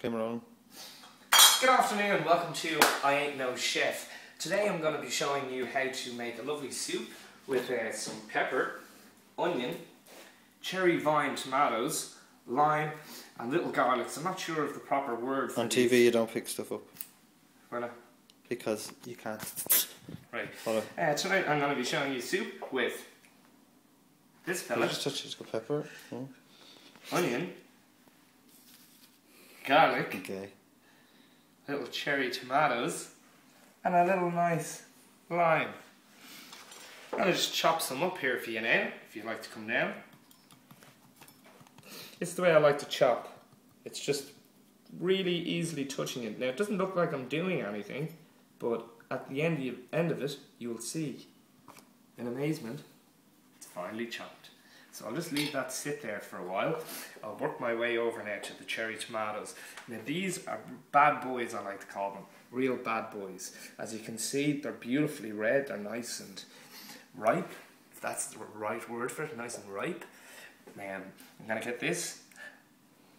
Camera on. Good afternoon, welcome to I Ain't No Chef. Today I'm going to be showing you how to make a lovely soup with uh, some pepper, onion, cherry vine tomatoes, lime and little garlics. I'm not sure of the proper word for On these. TV, you don't pick stuff up Why not? because you can't. Right. Uh, tonight I'm going to be showing you soup with this fella, just touch it? Go pepper. Oh, onion, garlic, okay. little cherry tomatoes, and a little nice lime. I'm gonna just chop some up here for you now, if you'd like to come down. It's the way I like to chop. It's just really easily touching it. Now it doesn't look like I'm doing anything, but at the end, end of it, you will see, in amazement, it's finely chopped. So I'll just leave that sit there for a while. I'll work my way over now to the cherry tomatoes. Now these are bad boys I like to call them. Real bad boys. As you can see, they're beautifully red, they're nice and ripe. If that's the right word for it, nice and ripe. Um, I'm gonna get this.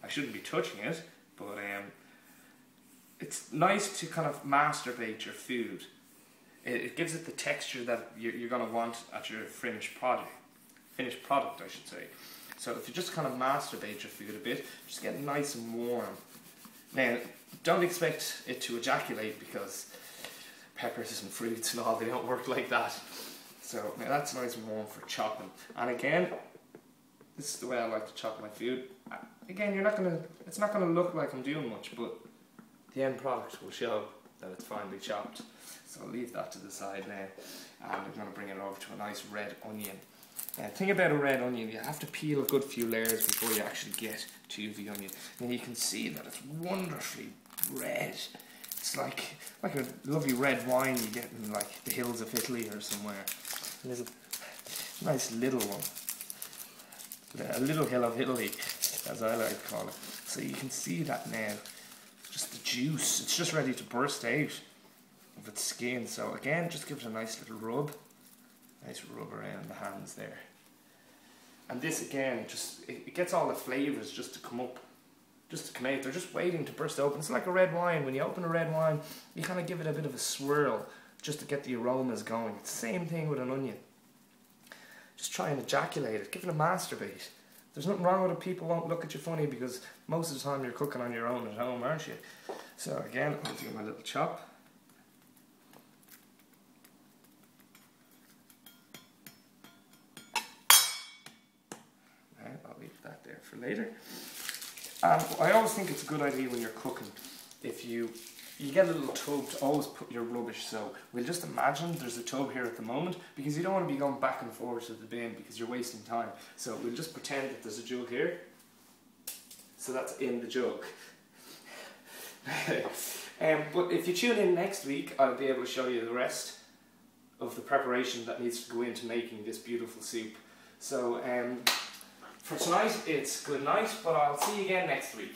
I shouldn't be touching it, but um, it's nice to kind of masturbate your food. It, it gives it the texture that you're, you're gonna want at your finished product finished product, I should say. So if you just kind of masturbate your food a bit, just get nice and warm. Now, don't expect it to ejaculate because peppers and fruits and all, they don't work like that. So now that's nice and warm for chopping. And again, this is the way I like to chop my food. Again, you're not gonna, it's not gonna look like I'm doing much, but the end product will show that it's finely chopped. So I'll leave that to the side now. And I'm gonna bring it over to a nice red onion. Uh, thing about a red onion, you have to peel a good few layers before you actually get to the onion. And you can see that it's wonderfully red. It's like like a lovely red wine you get in like the hills of Italy or somewhere. A nice little one. A little hill of Italy, as I like to call it. So you can see that now. Just the juice, it's just ready to burst out of its skin. So again, just give it a nice little rub. Nice rub around the hands there. And this again, just it, it gets all the flavours just to come up, just to come out. They're just waiting to burst open. It's like a red wine. When you open a red wine, you kind of give it a bit of a swirl just to get the aromas going. It's the same thing with an onion. Just try and ejaculate it. Give it a masturbate. There's nothing wrong with it. People won't look at you funny because most of the time you're cooking on your own at home, aren't you? So again, I'll do my little chop. I'll leave that there for later. Um, I always think it's a good idea when you're cooking, if you you get a little tub to always put your rubbish. So we'll just imagine there's a tub here at the moment because you don't want to be going back and forth to the bin because you're wasting time. So we'll just pretend that there's a jug here. So that's in the jug. um, but if you tune in next week, I'll be able to show you the rest of the preparation that needs to go into making this beautiful soup. So um, for tonight, it's good night, but I'll see you again next week.